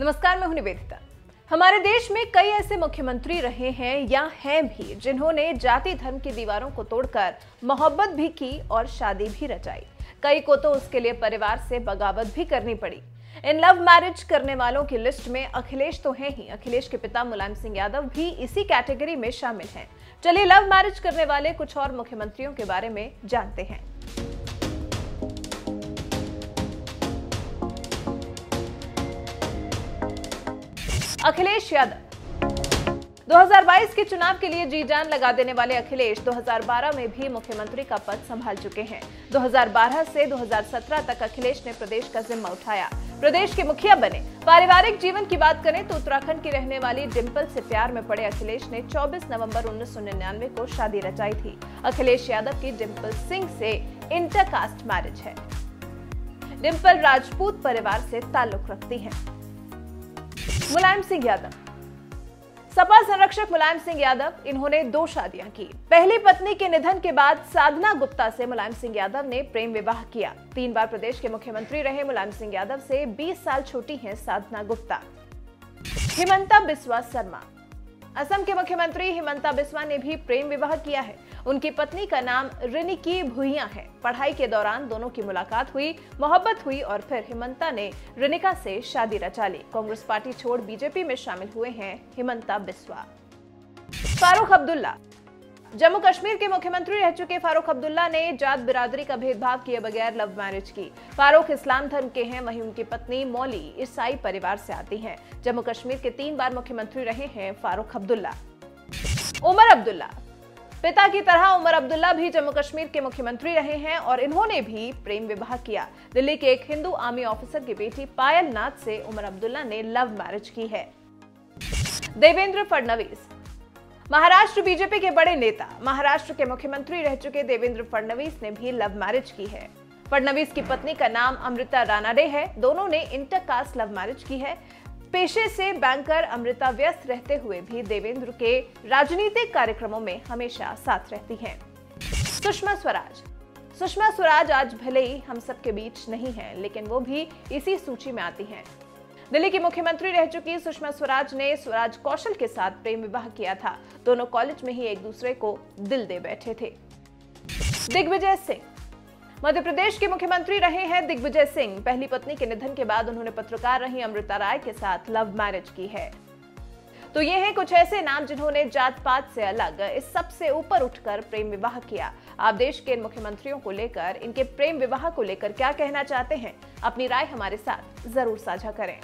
नमस्कार, मैं हूँ निवेदिता। हमारे देश में कई ऐसे मुख्यमंत्री रहे हैं या हैं भी, जिन्होंने जाति धर्म की दीवारों को तोड़कर मोहब्बत भी की और शादी भी रचाई। कई को तो उसके लिए परिवार से बगावत भी करनी पड़ी। इन लव मैरिज करने वालों की लिस्ट में अखिलेश तो हैं ही। अखिलेश के पिता मुलायम सिंह यादव भी इसी कैटेगरी में शामिल हैं। चलिए, लव मैरिज करने वाले कुछ और मुख्यमंत्रियों के बारे में जानते हैं। अखिलेश यादव। 2022 के चुनाव के लिए जी जान लगा देने वाले अखिलेश 2012 में भी मुख्यमंत्री का पद संभाल चुके हैं। 2012 से 2017 तक अखिलेश ने प्रदेश का जिम्मा उठाया। प्रदेश के मुखिया बने। पारिवारिक जीवन की बात करें तो उत्तराखंड की रहने वाली डिम्पल से प्यार में पड़े अखिलेश ने 24 नवंबर उन्नीस सौ निन्यानवे को शादी रचाई थी। अखिलेश यादव की डिम्पल सिंह से इंटरकास्ट मैरिज है। डिम्पल राजपूत परिवार से ताल्लुक रखती हैं। मुलायम सिंह यादव। सपा संरक्षक मुलायम सिंह यादव, इन्होंने दो शादियाँ की। पहली पत्नी के निधन के बाद साधना गुप्ता से मुलायम सिंह यादव ने प्रेम विवाह किया। तीन बार प्रदेश के मुख्यमंत्री रहे मुलायम सिंह यादव से 20 साल छोटी हैं साधना गुप्ता। हिमंता बिस्वा शर्मा। असम के मुख्यमंत्री हिमंता बिस्वा ने भी प्रेम विवाह किया है। उनकी पत्नी का नाम रिनिकी भुइया है। पढ़ाई के दौरान दोनों की मुलाकात हुई, मोहब्बत हुई और फिर हिमंता ने रिनिका से शादी रचा ली। कांग्रेस पार्टी छोड़ बीजेपी में शामिल हुए हैं हिमंता बिस्वा। फारूक अब्दुल्ला। जम्मू कश्मीर के मुख्यमंत्री रह चुके फारूक अब्दुल्ला ने जात बिरादरी का भेदभाव किए बगैर लव मैरिज की। फारूक इस्लाम धर्म के हैं, वहीं उनकी पत्नी मौली ईसाई परिवार से आती हैं। जम्मू कश्मीर के तीन बार मुख्यमंत्री रहे हैं फारूक अब्दुल्ला। उमर अब्दुल्ला। पिता की तरह उमर अब्दुल्ला भी जम्मू कश्मीर के मुख्यमंत्री रहे हैं और इन्होंने भी प्रेम विवाह किया। दिल्ली के एक हिंदू आर्मी ऑफिसर की बेटी पायल नाथ से उमर अब्दुल्ला ने लव मैरिज की है। देवेंद्र फडणवीस। महाराष्ट्र बीजेपी के बड़े नेता, महाराष्ट्र के मुख्यमंत्री रह चुके देवेंद्र फडणवीस ने भी लव मैरिज की है। फडणवीस की पत्नी का नाम अमृता रानाडे है। दोनों ने इंटरकास्ट लव मैरिज की है। पेशे से बैंकर अमृता व्यस्त रहते हुए भी देवेंद्र के राजनीतिक कार्यक्रमों में हमेशा साथ रहती हैं। सुषमा स्वराज। सुषमा स्वराज आज भले ही हम सबके बीच नहीं है, लेकिन वो भी इसी सूची में आती हैं। दिल्ली की मुख्यमंत्री रह चुकी सुषमा स्वराज ने स्वराज कौशल के साथ प्रेम विवाह किया था। दोनों कॉलेज में ही एक दूसरे को दिल दे बैठे थे। दिग्विजय सिंह। मध्य प्रदेश के मुख्यमंत्री रहे हैं दिग्विजय सिंह। पहली पत्नी के निधन के बाद उन्होंने पत्रकार रही अमृता राय के साथ लव मैरिज की है। तो ये हैं कुछ ऐसे नाम जिन्होंने जात पात से अलग इस सबसे ऊपर उठकर प्रेम विवाह किया। आप देश के इन मुख्यमंत्रियों को लेकर, इनके प्रेम विवाह को लेकर क्या कहना चाहते हैं? अपनी राय हमारे साथ ज़रूर साझा करें।